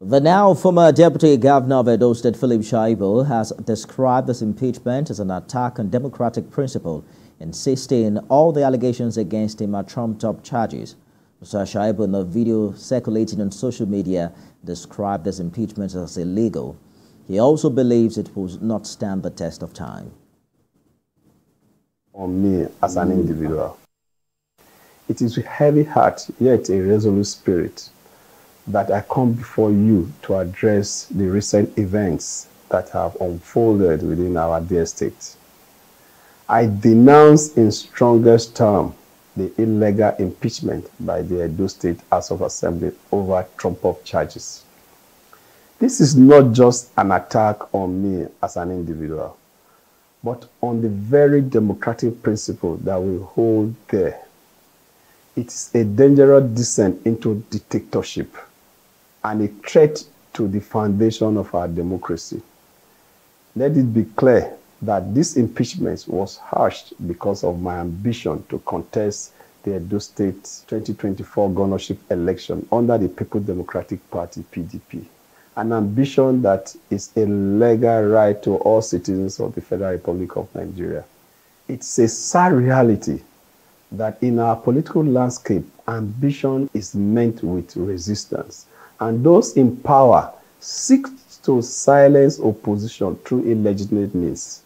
The now former Deputy Governor of Edo State, Philip Shaibu, has described this impeachment as an attack on democratic principle, insisting all the allegations against him are trumped-up charges. Mr. Shaibu, in a video circulating on social media, described this impeachment as illegal. He also believes it will not stand the test of time. On me as an individual, it is with heavy heart, yet a resolute spirit, that I come before you to address the recent events that have unfolded within our dear state. I denounce in strongest terms the illegal impeachment by the Edo State House of Assembly over Trump-up charges. This is not just an attack on me as an individual, but on the very democratic principle that we hold there. It is a dangerous descent into dictatorship and a threat to the foundation of our democracy. Let it be clear that this impeachment was hushed because of my ambition to contest the Edo State 2024 governorship election under the People Democratic Party, PDP. An ambition that is a legal right to all citizens of the Federal Republic of Nigeria. It's a sad reality that in our political landscape, ambition is met with resistance and those in power seek to silence opposition through illegitimate means.